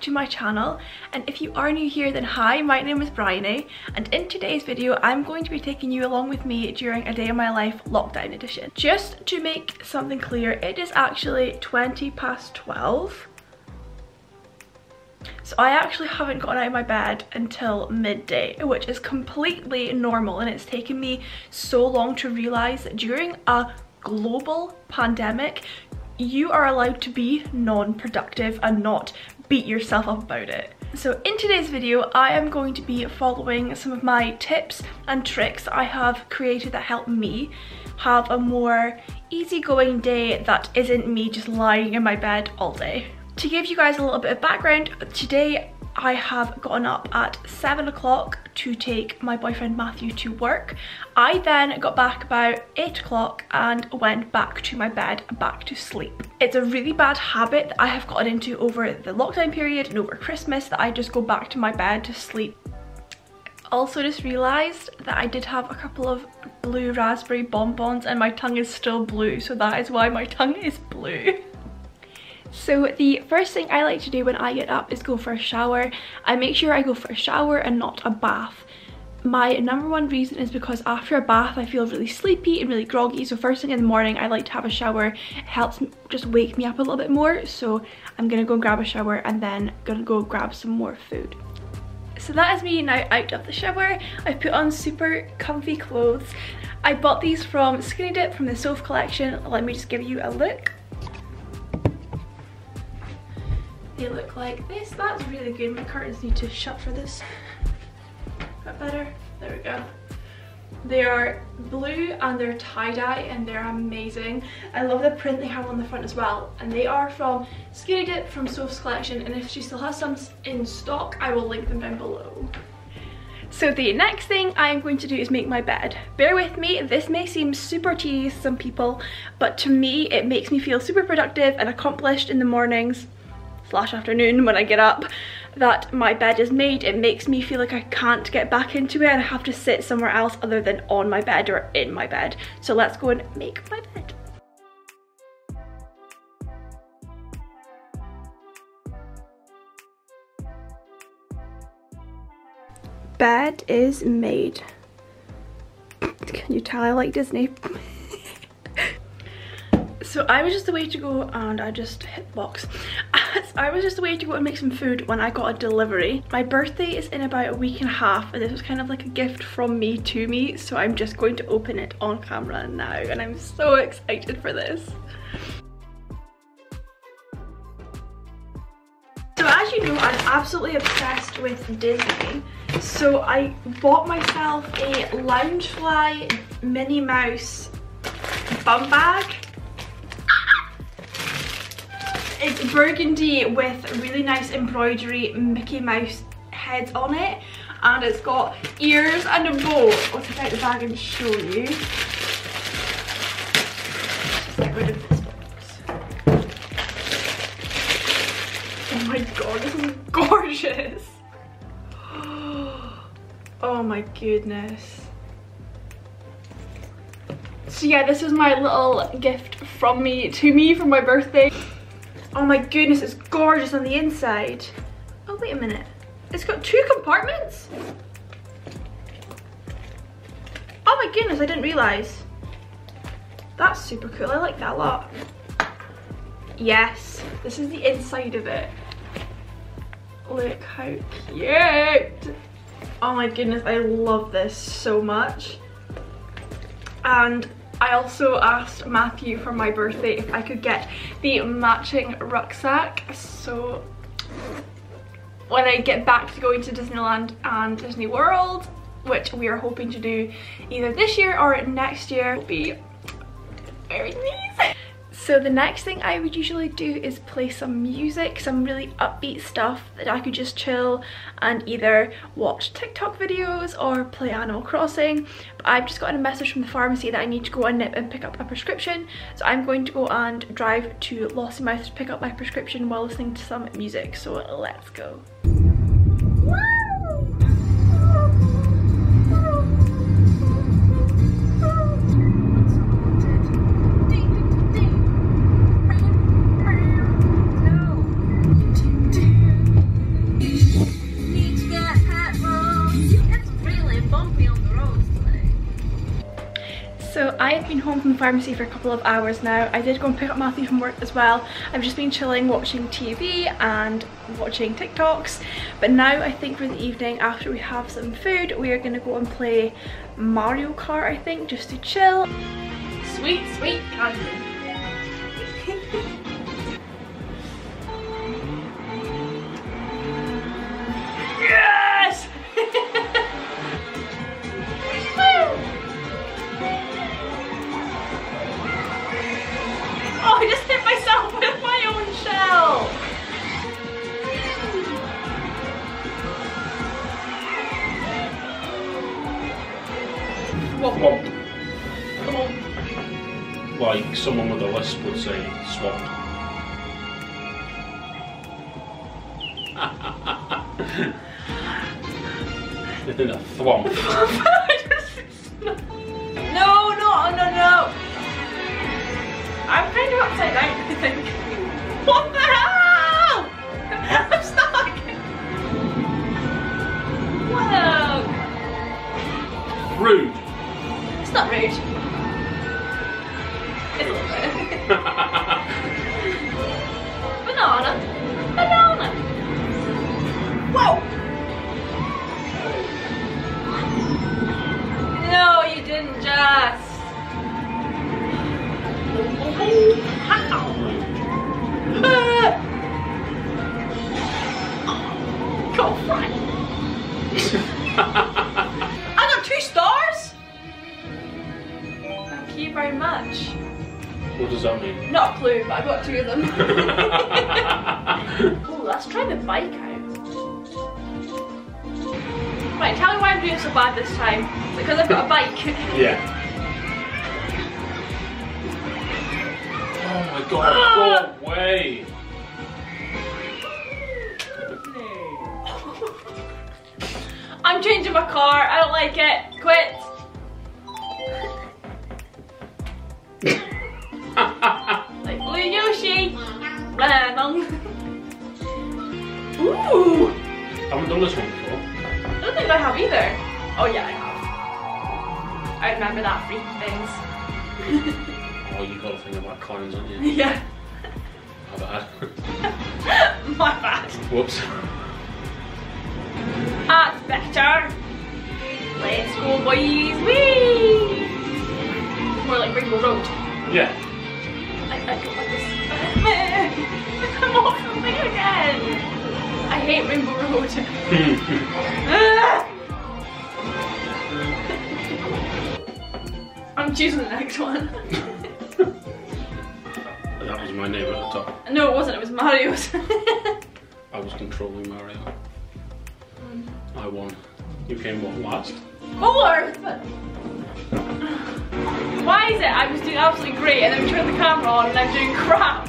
to my channel. And if you are new here then hi my name is Bryony. And in today's video I'm going to be taking you along with me during a day of my life lockdown edition. Just to make something clear it is actually 20 past 12 so I actually haven't gotten out of my bed until midday, which is completely normal. And it's taken me so long to realise that during a global pandemic, you are allowed to be non-productive and not beat yourself up about it. So in today's video, I am going to be following some of my tips and tricks I have created that help me have a more easygoing day that isn't me just lying in my bed all day. To give you guys a little bit of background, today I have gotten up at 7 o'clock to take my boyfriend Matthew to work. I then got back about 8 o'clock and went back to my bed, back to sleep. It's a really bad habit that I have gotten into over the lockdown period and over Christmas that I just go back to my bed to sleep. Also just realised that I did have a couple of blue raspberry bonbons and my tongue is still blue so that is why my tongue is blue. So the first thing I like to do when I get up is go for a shower. I make sure I go for a shower and not a bath. My number one reason is because after a bath I feel really sleepy and really groggy so first thing in the morning I like to have a shower. It helps just wake me up a little bit more so I'm gonna go grab a shower and then gonna go grab some more food. So that is me now out of the shower. I've put on super comfy clothes. I bought these from Skinnydip from the Soph collection. Let me just give you a look. They look like this. That's really good. My curtains need to shut for this. That better? There we go. They are blue and they're tie-dye and they're amazing. I love the print they have on the front as well. And they are from Skinnydip from Soph's collection and if she still has some in stock, I will link them down below. So the next thing I am going to do is make my bed. Bear with me, this may seem super tedious to some people, but to me it makes me feel super productive and accomplished in the mornings slash afternoon when I get up that my bed is made. It makes me feel like I can't get back into it and I have to sit somewhere else other than on my bed or in my bed. So let's go and make my bed. Bed is made. Can you tell I like Disney? So I was just away to go and I just hit the box. I was just away to go and make some food when I got a delivery. My birthday is in about a week and a half and this was kind of like a gift from me to me so I'm just going to open it on camera now and I'm so excited for this. So as you know, I'm absolutely obsessed with Disney. So I bought myself a Loungefly Minnie Mouse bum bag it's burgundy with really nice embroidery Mickey Mouse heads on it. And it's got ears and a bow. I'll take out the bag and show you. Just get rid of this box. Oh my god, this is gorgeous. Oh my goodness. So yeah, this is my little gift from me to me for my birthday. Oh my goodness, it's gorgeous on the inside. Oh, wait a minute. It's got two compartments? Oh my goodness, I didn't realize. That's super cool, I like that a lot. Yes, this is the inside of it. Look how cute. Oh my goodness, I love this so much. And I also asked Matthew for my birthday if I could get the matching rucksack. So when I get back to going to Disneyland and Disney World, which we are hoping to do either this year or next year, will be very nice. So the next thing I would usually do is play some music, some really upbeat stuff that I could just chill and either watch TikTok videos or play Animal Crossing. But I've just gotten a message from the pharmacy that I need to go and nip and pick up a prescription. So I'm going to go and drive to Lossiemouth to pick up my prescription while listening to some music. So let's go. Pharmacy for a couple of hours now. I did go and pick up Matthew from work as well. I've just been chilling, watching TV and watching TikToks. But now I think for the evening, after we have some food, we are gonna go and play Mario Kart, I think, just to chill. Sweet, sweet candy. Come on. Like someone with a lisp would say, swamp. In a thwomp. no, no, no, no. I'm kind of upside down, I think. What does that mean? Not a clue, but I got two of them. oh, let's try the bike out. Right, tell me why I'm doing so bad this time. Because I've got a bike? yeah. Oh my god, go ah! away! I'm changing my car. I don't like it. Quit. Lemon. Ooh. haven't done this one before. I don't think I have either. Oh yeah, I have. I remember that freak things. Oh, you got a thing about clowns, haven't you? yeah. My bad. My bad. Whoops. That's better. Let's go, boys. Whee! More like Rainbow Road. Yeah. I, I don't like this. Again. I hate Rainbow Road. I'm choosing the next one. that was my name at the top. no, it wasn't. It was Mario's. I was controlling Mario. I won. You came what last? Fourth. Why is it I was doing absolutely great and then we turn the camera on and I'm doing crap?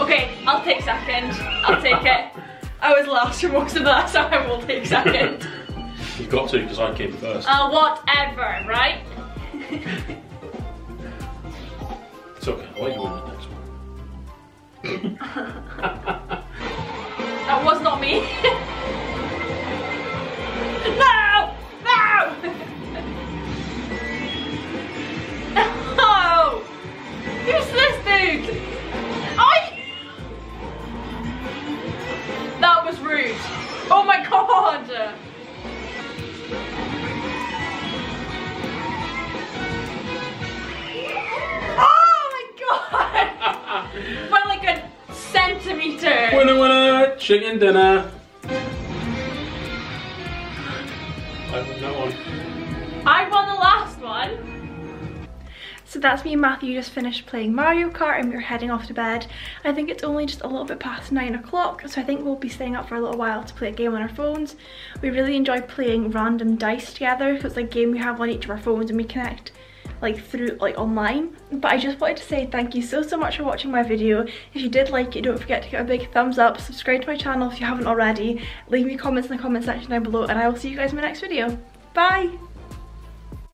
Okay, I'll take second. I'll take it. I was last for most of that, so I will take second. You've got to because I came first. Uh, whatever, right? It's okay. I'll let you win the next one. That was not me. no! No! Centimeter. winner, winner, chicken dinner. I won that one. I won the last one. So that's me and Matthew just finished playing Mario Kart and we're heading off to bed. I think it's only just a little bit past nine o'clock, so I think we'll be staying up for a little while to play a game on our phones. We really enjoy playing random dice together because it's a game we have on each of our phones and we connect like through like online. But I just wanted to say thank you so so much for watching my video. If you did like it don't forget to give a big thumbs up. Subscribe to my channel if you haven't already. Leave me comments in the comment section down below and I will see you guys in my next video. Bye